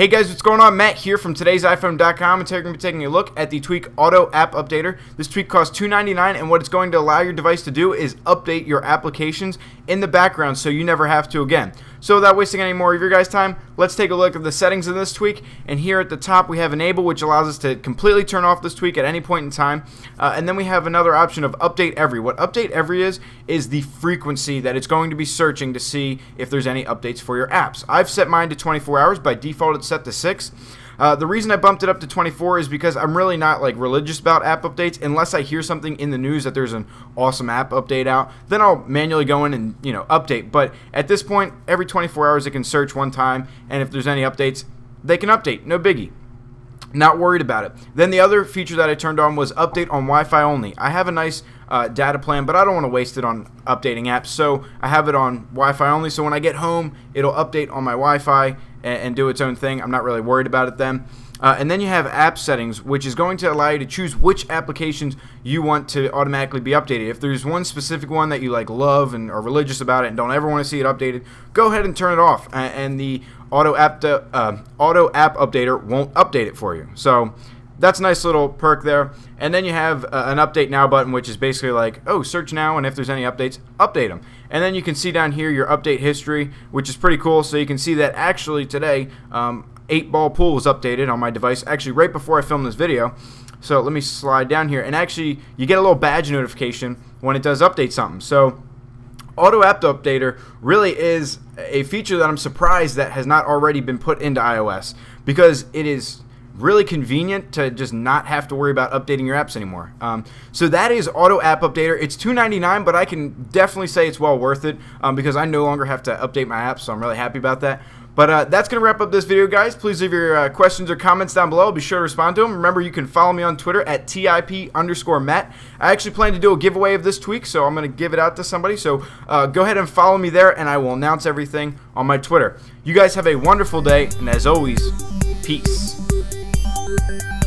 Hey guys, what's going on? Matt here from today's iPhone.com and today we're going to be taking a look at the Tweak Auto App Updater. This tweak costs $2.99 and what it's going to allow your device to do is update your applications in the background so you never have to again. So without wasting any more of your guys' time, let's take a look at the settings of this tweak. And here at the top we have Enable which allows us to completely turn off this tweak at any point in time. Uh, and then we have another option of Update Every. What Update Every is, is the frequency that it's going to be searching to see if there's any updates for your apps. I've set mine to 24 hours. By default it's set to 6. Uh, the reason I bumped it up to 24 is because I'm really not like religious about app updates unless I hear something in the news that there's an awesome app update out. Then I'll manually go in and you know update. But at this point, every 24 hours it can search one time, and if there's any updates, they can update. No biggie. Not worried about it. Then the other feature that I turned on was update on Wi-Fi only. I have a nice uh, data plan, but I don't want to waste it on updating apps, so I have it on Wi-Fi only. So when I get home, it'll update on my Wi-Fi and, and do its own thing. I'm not really worried about it then. Uh, and then you have app settings, which is going to allow you to choose which applications you want to automatically be updated. If there's one specific one that you like love and are religious about it and don't ever want to see it updated, go ahead and turn it off. And the auto app uh, auto app updater won't update it for you. So that's a nice little perk there. And then you have uh, an update now button, which is basically like, oh, search now, and if there's any updates, update them. And then you can see down here your update history, which is pretty cool. So you can see that actually today, um, 8 ball pool was updated on my device, actually right before I filmed this video. So let me slide down here, and actually you get a little badge notification when it does update something. So Auto App Updater really is a feature that I'm surprised that has not already been put into iOS because it is really convenient to just not have to worry about updating your apps anymore. Um, so that is Auto App Updater. It's $2.99, but I can definitely say it's well worth it um, because I no longer have to update my apps, so I'm really happy about that. But uh, that's going to wrap up this video, guys. Please leave your uh, questions or comments down below. I'll be sure to respond to them. Remember, you can follow me on Twitter at TIP underscore Matt. I actually plan to do a giveaway of this tweak, so I'm going to give it out to somebody. So uh, go ahead and follow me there, and I will announce everything on my Twitter. You guys have a wonderful day, and as always, peace thank you